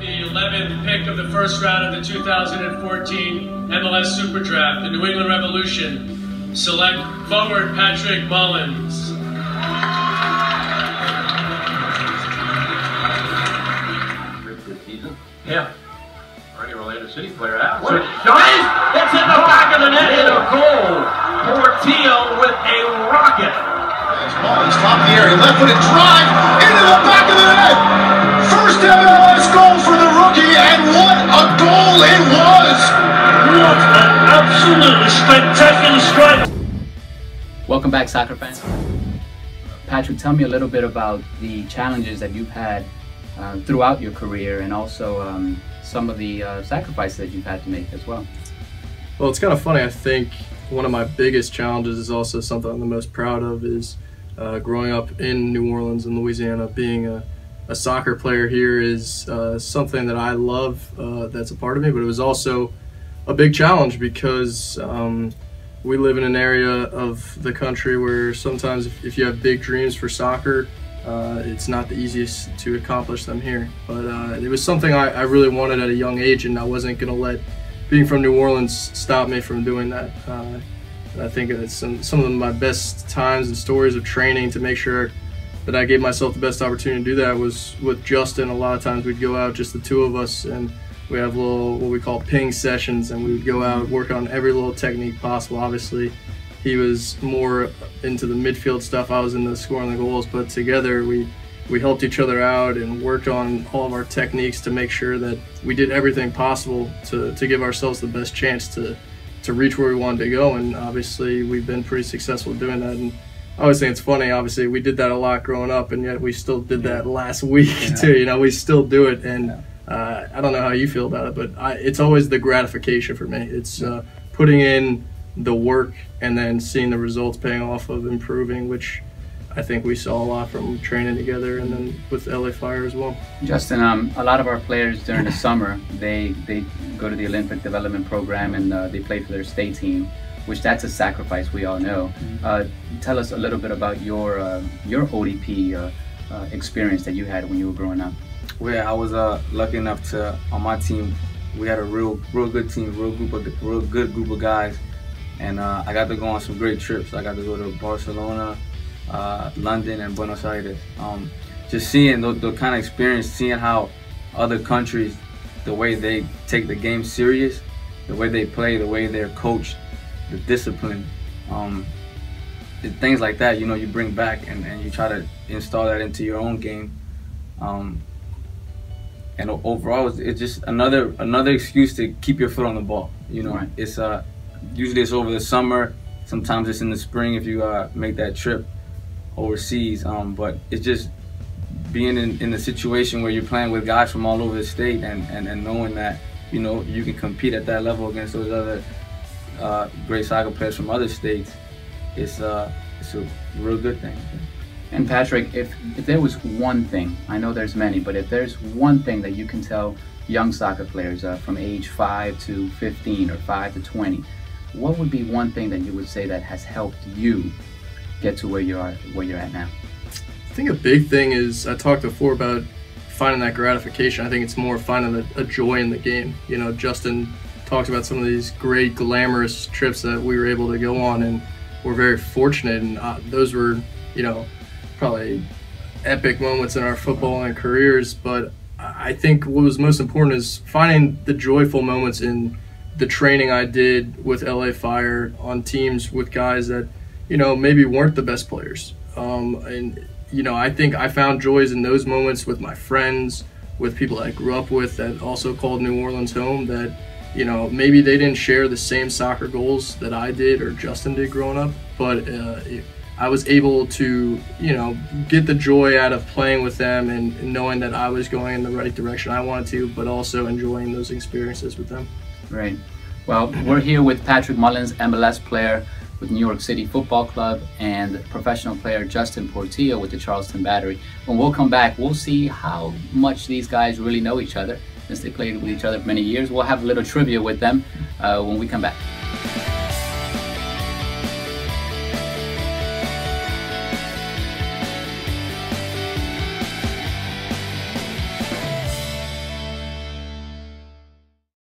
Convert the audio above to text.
the 11th pick of the first round of the 2014 MLS Super Draft, the New England Revolution, select forward Patrick Mullins. Good season. Yeah. Already Orlando City player out. What a shot! It's in the back of the net and a goal. Portillo with a rocket. As Mullins top the area, left-footed drive into the back of the net. First MLS goal for the rookie, and what a goal it was! What an absolutely spectacular strike. Welcome back, soccer fans. Patrick, tell me a little bit about the challenges that you've had uh, throughout your career and also um, some of the uh, sacrifices that you've had to make as well. Well, it's kind of funny. I think one of my biggest challenges is also something I'm the most proud of is uh, growing up in New Orleans in Louisiana. Being a, a soccer player here is uh, something that I love. Uh, that's a part of me, but it was also a big challenge because um, we live in an area of the country where sometimes if, if you have big dreams for soccer, uh, it's not the easiest to accomplish them here. But uh, it was something I, I, really wanted at a young age, and I wasn't going to let being from New Orleans stopped me from doing that. Uh, I think it's some, some of my best times and stories of training to make sure that I gave myself the best opportunity to do that was with Justin. A lot of times we'd go out, just the two of us, and we have little what we call ping sessions, and we would go out work on every little technique possible. Obviously, he was more into the midfield stuff. I was into scoring the goals, but together we we helped each other out and worked on all of our techniques to make sure that we did everything possible to, to give ourselves the best chance to to reach where we wanted to go. And obviously, we've been pretty successful doing that. And I always think it's funny. Obviously, we did that a lot growing up, and yet we still did that last week yeah. too. You know, we still do it, and uh, I don't know how you feel about it, but I, it's always the gratification for me. It's uh, putting in the work and then seeing the results paying off of improving, which I think we saw a lot from training together and then with LA Fire as well. Justin, um, a lot of our players during the summer, they, they go to the Olympic Development Program and uh, they play for their state team, which that's a sacrifice, we all know. Mm-hmm. Uh, tell us a little bit about your, uh, your ODP uh, uh, experience that you had when you were growing up. Well, yeah, I was uh, lucky enough to, on my team, we had a real, real good team, real group of, real good group of guys and uh, I got to go on some great trips. I got to go to Barcelona, uh, London, and Buenos Aires. Um, just seeing the, the, kind of experience, seeing how other countries, the way they take the game serious, the way they play, the way they're coached, the discipline, um, things like that. You know, you bring back and, and you try to install that into your own game. Um, and overall, it's, it's just another another excuse to keep your foot on the ball. You know, right. it's uh usually it's over the summer. Sometimes it's in the spring if you uh, make that trip overseas. Um, but it's just being in, in the situation where you're playing with guys from all over the state and, and, and knowing that, you know, you can compete at that level against those other uh, great soccer players from other states, it's, uh, it's a real good thing. And Patrick, if, if there was one thing, I know there's many, but if there's one thing that you can tell young soccer players uh, from age 5 to 15 or 5 to 20, what would be one thing that you would say that has helped you get to where you are, where you're at now? I think a big thing is I talked before about finding that gratification. I think it's more finding a, a joy in the game. You know, Justin talked about some of these great glamorous trips that we were able to go on, and we're very fortunate. And uh, those were, you know, probably epic moments in our football and careers. But I think what was most important is finding the joyful moments in the training I did with LA Fire on teams with guys that, you know, maybe weren't the best players. Um, and, you know, I think I found joys in those moments with my friends, with people I grew up with that also called New Orleans home that, you know, maybe they didn't share the same soccer goals that I did or Justin did growing up, but uh, it, I was able to, you know, get the joy out of playing with them and, and knowing that I was going in the right direction I wanted to, but also enjoying those experiences with them. Right. Well, we're here with Patrick Mullins, MLS player with New York City Football Club, and professional player Justin Portillo with the Charleston Battery. When we'll come back, we'll see how much these guys really know each other since they played with each other for many years. We'll have a little trivia with them uh, when we come back.